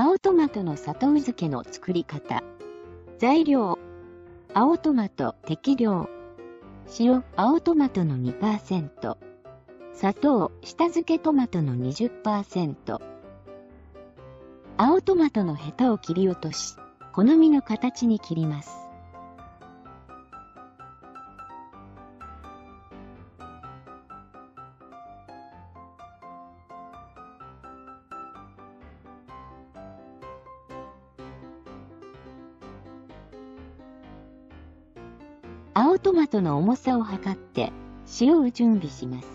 青トマトの砂糖漬けの作り方。材料。青トマト適量。塩、青トマトの2%。砂糖、下漬けトマトの20%。青トマトのヘタを切り落とし、好みの形に切ります。トマトの重さを測って塩を準備します。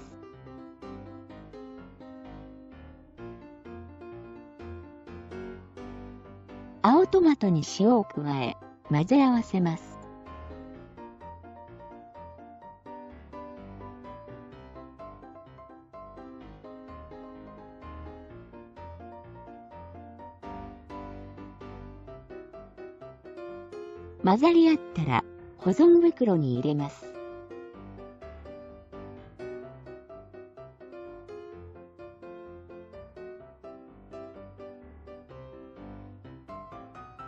青トマトに塩を加え混ぜ合わせます。混ざり合ったら保存袋に入れます。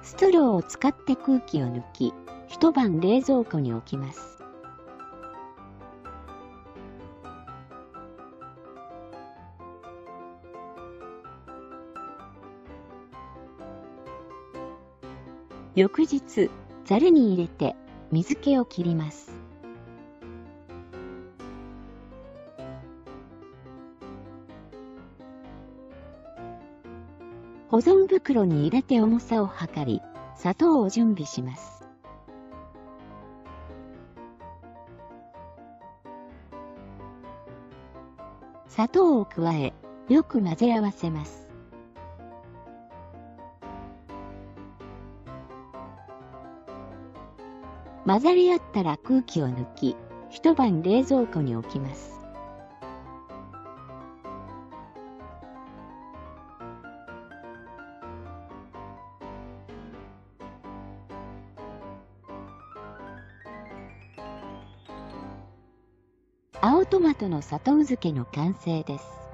ストローを使って空気を抜き、一晩冷蔵庫に置きます。翌日、ざるに入れて水気を切ります。保存袋に入れて重さを測り、砂糖を準備します。砂糖を加え、よく混ぜ合わせます。混ざり合ったら空気を抜き、一晩冷蔵庫に置きます。青トマトの砂糖漬けの完成です。